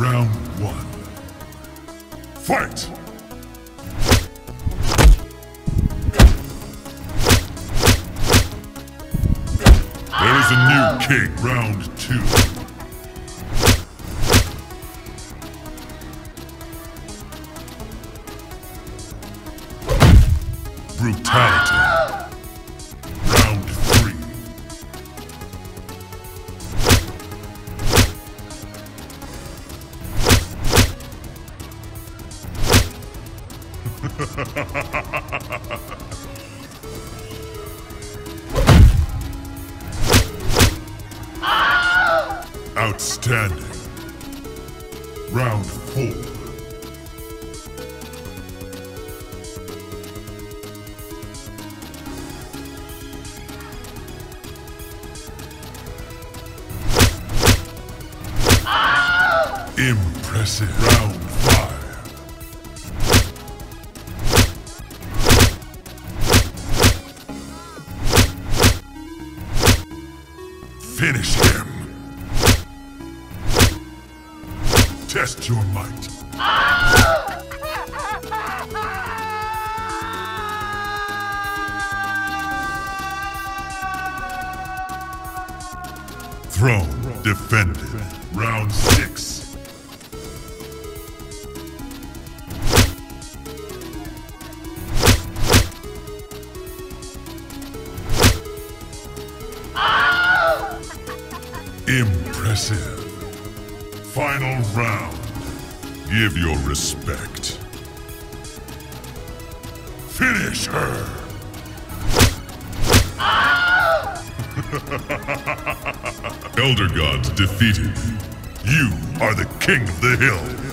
Round one. Fight! There is a new king. Round two. Brutality. Outstanding. Round four. Ah! Impressive. Round Finish him. Test your might. Throne defended. Round Impressive. Final round. Give your respect. Finish her. Oh! Elder gods defeated. You are the king of the hill.